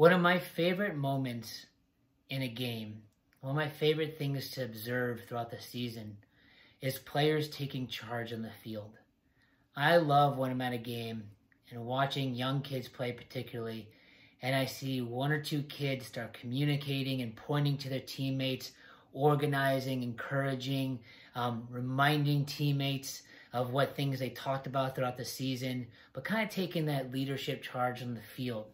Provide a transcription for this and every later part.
One of my favorite moments in a game, one of my favorite things to observe throughout the season is players taking charge on the field. I love when I'm at a game and watching young kids play particularly, and I see one or two kids start communicating and pointing to their teammates, organizing, encouraging, um, reminding teammates of what things they talked about throughout the season, but kind of taking that leadership charge on the field.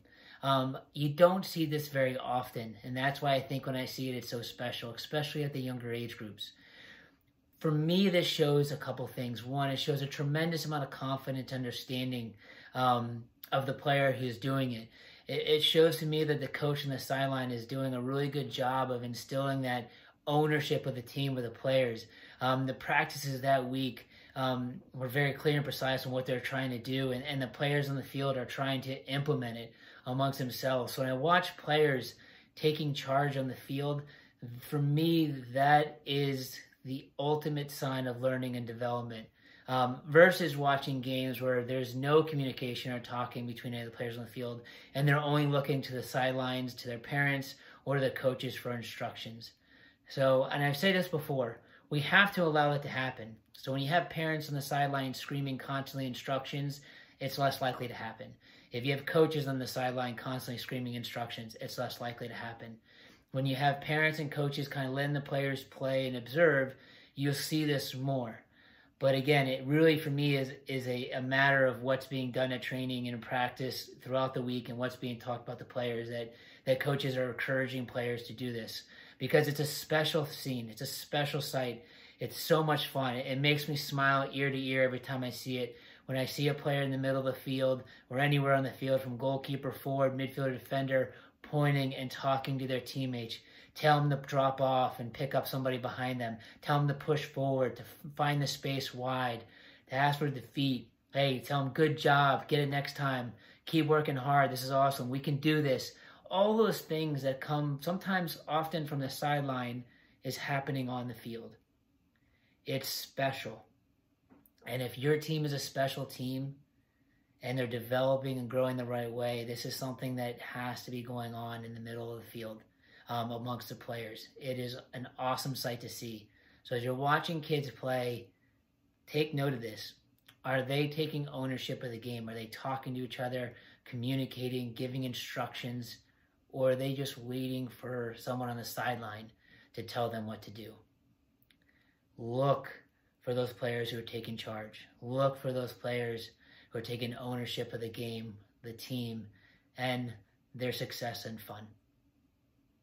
Um, you don't see this very often, and that's why I think when I see it, it's so special, especially at the younger age groups. For me, this shows a couple things. One, it shows a tremendous amount of confidence, understanding um, of the player who's doing it. it. It shows to me that the coach in the sideline is doing a really good job of instilling that ownership of the team with the players. Um, the practices that week um, were very clear and precise on what they're trying to do, and, and the players on the field are trying to implement it amongst themselves. So when I watch players taking charge on the field, for me, that is the ultimate sign of learning and development. Um, versus watching games where there's no communication or talking between any of the players on the field, and they're only looking to the sidelines, to their parents, or the coaches for instructions. So, and I've said this before, we have to allow it to happen. So when you have parents on the sideline screaming constantly instructions, it's less likely to happen. If you have coaches on the sideline constantly screaming instructions, it's less likely to happen. When you have parents and coaches kind of letting the players play and observe, you'll see this more. But again, it really for me is is a, a matter of what's being done at training and practice throughout the week and what's being talked about the players that that coaches are encouraging players to do this because it's a special scene. It's a special sight. It's so much fun. It makes me smile ear to ear every time I see it when I see a player in the middle of the field or anywhere on the field from goalkeeper, forward, midfielder, defender, pointing and talking to their teammates. Tell them to drop off and pick up somebody behind them. Tell them to push forward, to find the space wide, to ask for defeat. Hey, tell them good job, get it next time. Keep working hard. This is awesome. We can do this. All those things that come sometimes often from the sideline is happening on the field. It's special. And if your team is a special team and they're developing and growing the right way, this is something that has to be going on in the middle of the field um, amongst the players. It is an awesome sight to see. So as you're watching kids play, take note of this. Are they taking ownership of the game? Are they talking to each other, communicating, giving instructions, or are they just waiting for someone on the sideline to tell them what to do? Look for those players who are taking charge. Look for those players who are taking ownership of the game, the team, and their success and fun.